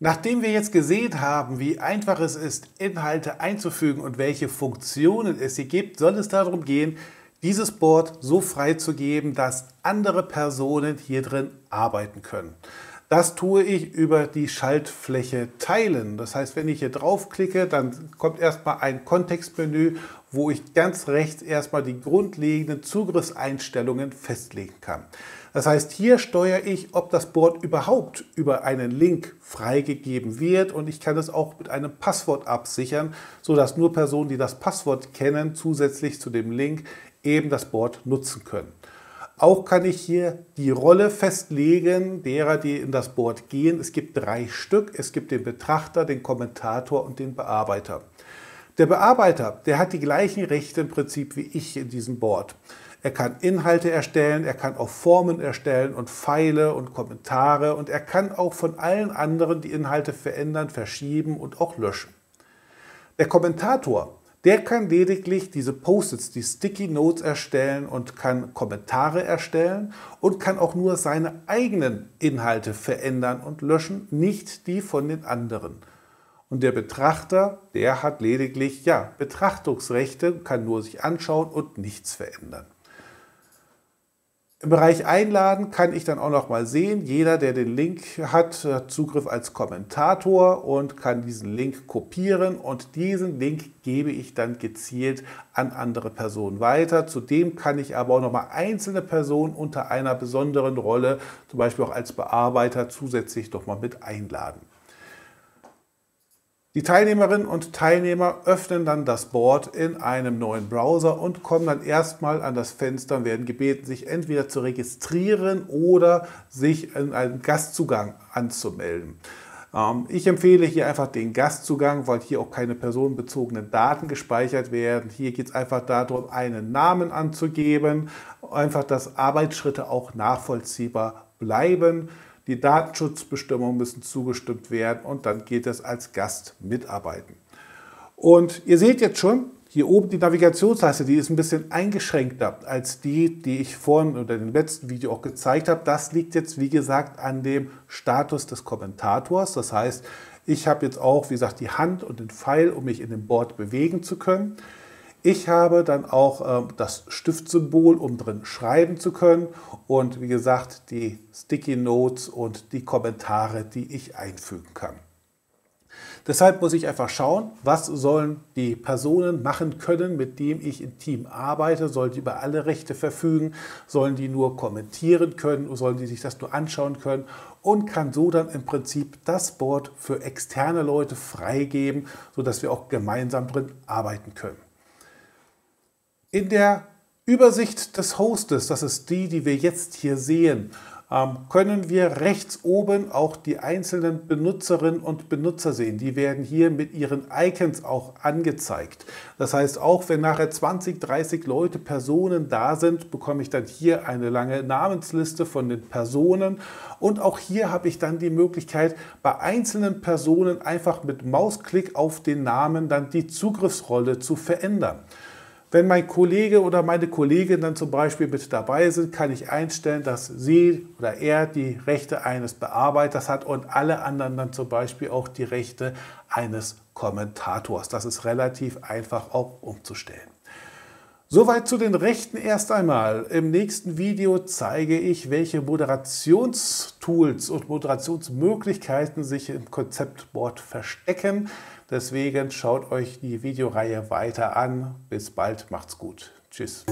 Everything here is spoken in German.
Nachdem wir jetzt gesehen haben, wie einfach es ist, Inhalte einzufügen und welche Funktionen es hier gibt, soll es darum gehen, dieses Board so freizugeben, dass andere Personen hier drin arbeiten können. Das tue ich über die Schaltfläche Teilen. Das heißt, wenn ich hier draufklicke, dann kommt erstmal ein Kontextmenü, wo ich ganz rechts erstmal die grundlegenden Zugriffseinstellungen festlegen kann. Das heißt, hier steuere ich, ob das Board überhaupt über einen Link freigegeben wird und ich kann es auch mit einem Passwort absichern, sodass nur Personen, die das Passwort kennen, zusätzlich zu dem Link eben das Board nutzen können. Auch kann ich hier die Rolle festlegen, derer, die in das Board gehen. Es gibt drei Stück. Es gibt den Betrachter, den Kommentator und den Bearbeiter. Der Bearbeiter, der hat die gleichen Rechte im Prinzip wie ich in diesem Board. Er kann Inhalte erstellen, er kann auch Formen erstellen und Pfeile und Kommentare und er kann auch von allen anderen die Inhalte verändern, verschieben und auch löschen. Der Kommentator, der kann lediglich diese Post-its, die Sticky Notes erstellen und kann Kommentare erstellen und kann auch nur seine eigenen Inhalte verändern und löschen, nicht die von den anderen. Und der Betrachter, der hat lediglich ja, Betrachtungsrechte, kann nur sich anschauen und nichts verändern. Im Bereich Einladen kann ich dann auch noch mal sehen, jeder, der den Link hat, hat Zugriff als Kommentator und kann diesen Link kopieren und diesen Link gebe ich dann gezielt an andere Personen weiter. Zudem kann ich aber auch noch mal einzelne Personen unter einer besonderen Rolle, zum Beispiel auch als Bearbeiter, zusätzlich noch mal mit einladen. Die Teilnehmerinnen und Teilnehmer öffnen dann das Board in einem neuen Browser und kommen dann erstmal an das Fenster und werden gebeten, sich entweder zu registrieren oder sich in einen Gastzugang anzumelden. Ähm, ich empfehle hier einfach den Gastzugang, weil hier auch keine personenbezogenen Daten gespeichert werden. Hier geht es einfach darum, einen Namen anzugeben, einfach, dass Arbeitsschritte auch nachvollziehbar bleiben. Die Datenschutzbestimmungen müssen zugestimmt werden und dann geht es als Gast mitarbeiten. Und ihr seht jetzt schon, hier oben die Navigationsleiste, die ist ein bisschen eingeschränkter als die, die ich vorhin oder im letzten Video auch gezeigt habe. Das liegt jetzt, wie gesagt, an dem Status des Kommentators. Das heißt, ich habe jetzt auch, wie gesagt, die Hand und den Pfeil, um mich in dem Board bewegen zu können. Ich habe dann auch äh, das Stiftsymbol, um drin schreiben zu können und wie gesagt die Sticky Notes und die Kommentare, die ich einfügen kann. Deshalb muss ich einfach schauen, was sollen die Personen machen können, mit denen ich im Team arbeite. Sollen die über alle Rechte verfügen? Sollen die nur kommentieren können? Sollen die sich das nur anschauen können? Und kann so dann im Prinzip das Board für externe Leute freigeben, sodass wir auch gemeinsam drin arbeiten können. In der Übersicht des Hostes, das ist die, die wir jetzt hier sehen, ähm, können wir rechts oben auch die einzelnen Benutzerinnen und Benutzer sehen. Die werden hier mit ihren Icons auch angezeigt. Das heißt, auch wenn nachher 20, 30 Leute, Personen da sind, bekomme ich dann hier eine lange Namensliste von den Personen. Und auch hier habe ich dann die Möglichkeit, bei einzelnen Personen einfach mit Mausklick auf den Namen dann die Zugriffsrolle zu verändern. Wenn mein Kollege oder meine Kollegin dann zum Beispiel mit dabei sind, kann ich einstellen, dass sie oder er die Rechte eines Bearbeiters hat und alle anderen dann zum Beispiel auch die Rechte eines Kommentators. Das ist relativ einfach auch umzustellen. Soweit zu den Rechten erst einmal. Im nächsten Video zeige ich, welche Moderationstools und Moderationsmöglichkeiten sich im Konzeptboard verstecken. Deswegen schaut euch die Videoreihe weiter an. Bis bald, macht's gut. Tschüss.